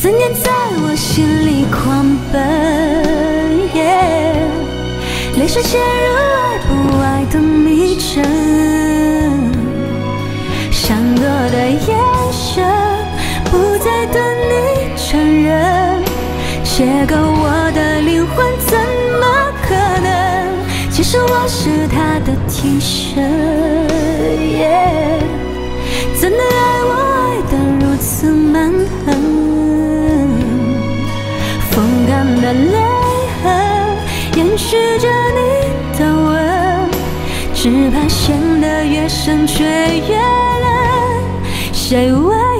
思念在我心里狂奔，泪水陷入爱不爱的迷阵，闪躲的眼神不再等你承认，邂逅我的灵魂怎么可能？其实我是他的替身，的泪痕延续着你的吻，只怕陷得越深却越冷，谁为？